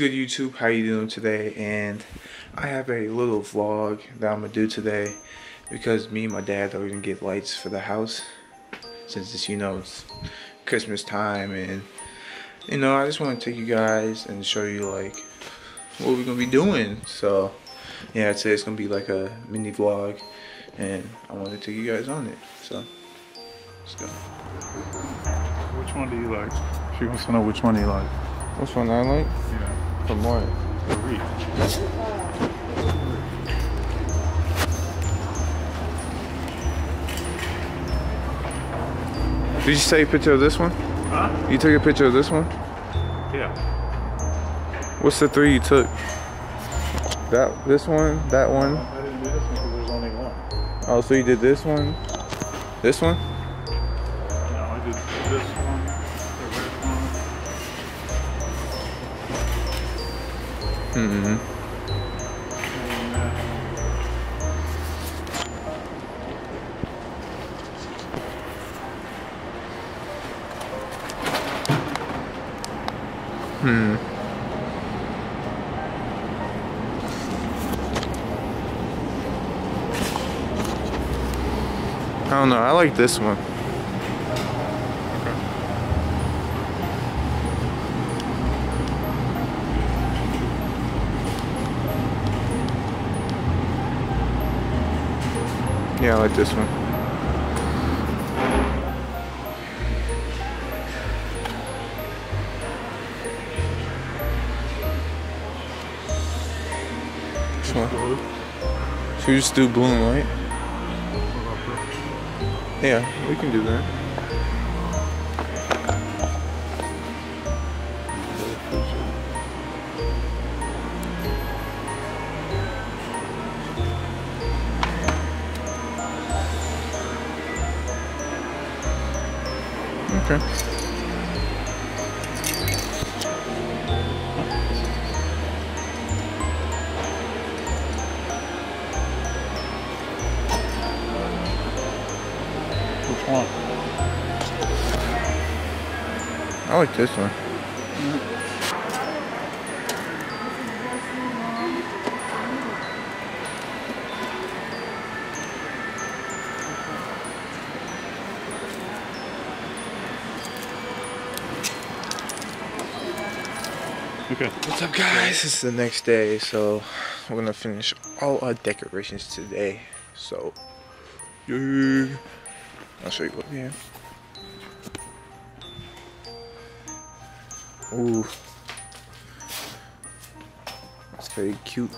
good YouTube? How you doing today? And I have a little vlog that I'm gonna do today because me and my dad are gonna get lights for the house since it's you know it's Christmas time and you know I just want to take you guys and show you like what we're gonna be doing. So yeah, i today it's gonna be like a mini vlog and I want to take you guys on it. So let's go. Which one do you like? She wants to know which one you like. Which one I like? Yeah. The. Did you take a picture of this one? Huh? You took a picture of this one? Yeah. What's the three you took? That this one, that one. I didn't do this one because there's only one. Oh, so you did this one, this one. Hmm. that. Hmm. I don't know. I like this one. Yeah, I like this one. One. Should we just do blue and white? Yeah, we can do that. Okay. Which one? I like this one. Mm-hmm. Okay. What's up guys? It's the next day, so we're gonna finish all our decorations today. So yeah. I'll show you what we have. Ooh. That's very cute.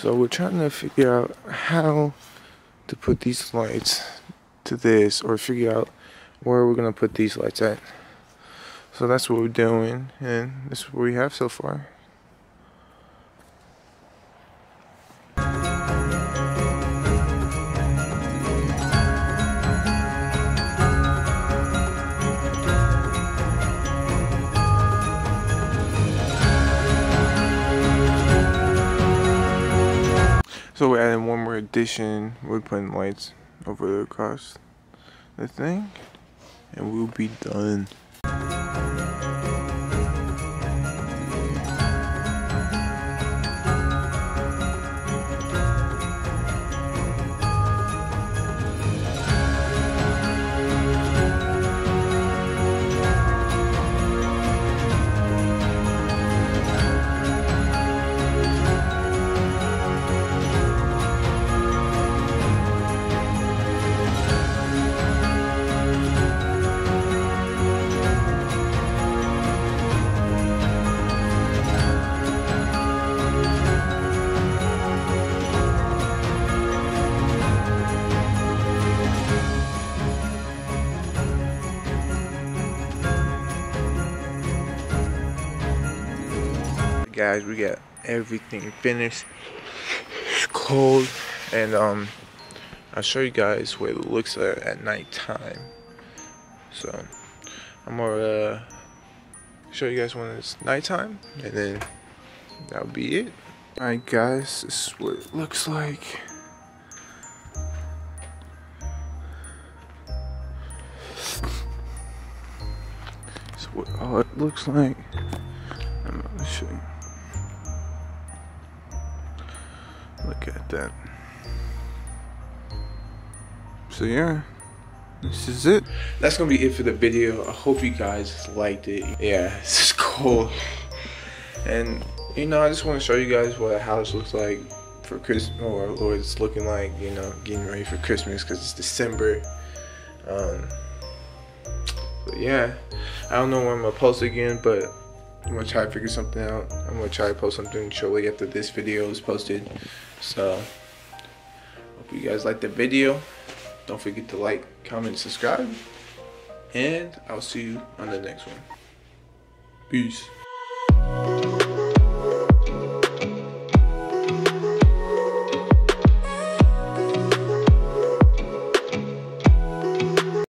So we're trying to figure out how to put these lights to this or figure out where we're gonna put these lights at. So that's what we're doing and this is what we have so far. So we're adding one more addition. We're putting lights over across the thing, and we'll be done. Guys, we got everything finished. It's cold, and um, I'll show you guys what it looks like at nighttime. So I'm gonna uh, show you guys when it's nighttime, and then that'll be it. Alright, guys, this is what it looks like. This is what all it looks like. I'm gonna show Look at that. So yeah, this is it. That's gonna be it for the video. I hope you guys liked it. Yeah, this is cool. And you know, I just want to show you guys what a house looks like for Christmas, or, or it's looking like, you know, getting ready for Christmas because it's December. Um, but yeah, I don't know when I'm gonna post again, but I'm gonna try to figure something out. I'm gonna try to post something shortly after this video is posted. So, hope you guys like the video. Don't forget to like, comment, subscribe. And I'll see you on the next one. Peace.